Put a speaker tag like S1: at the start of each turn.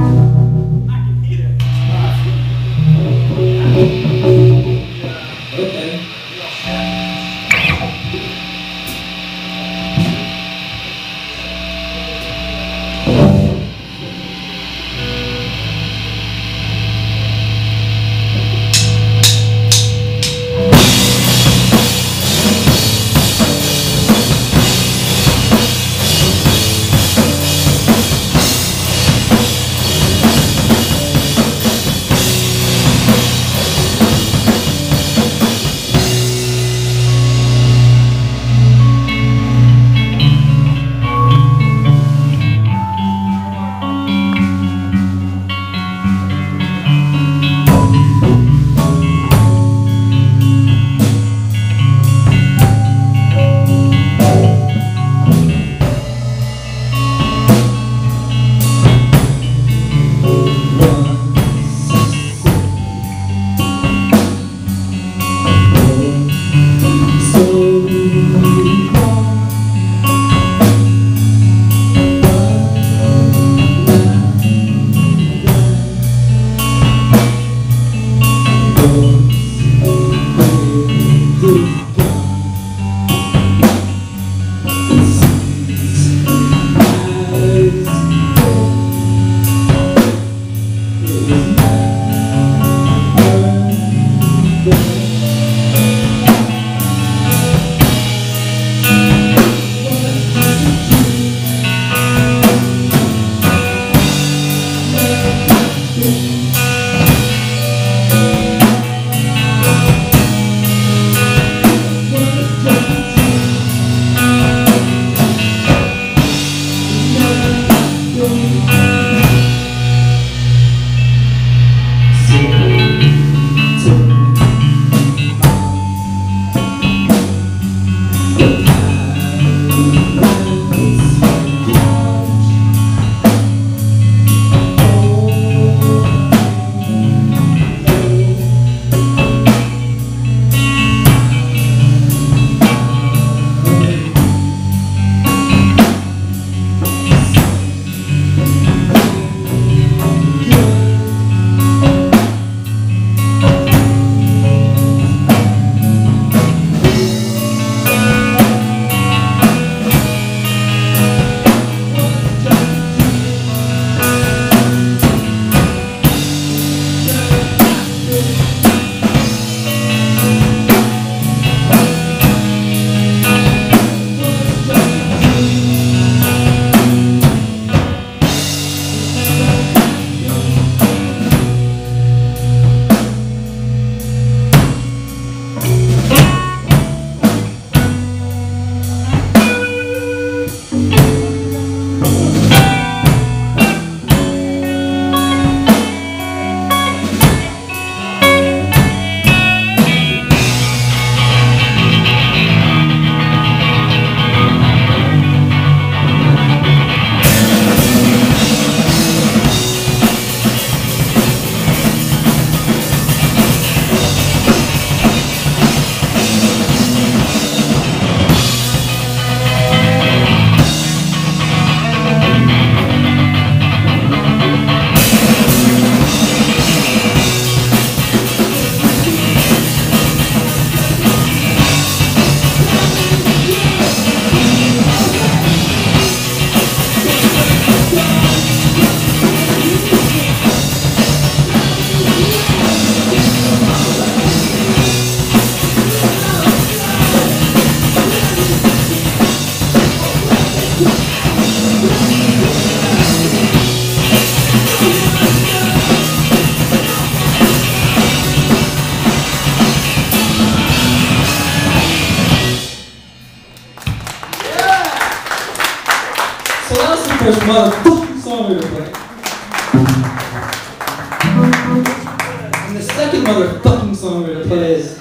S1: Okay. Música first motherfucking song we were playing. And the second motherfucking song we're gonna play is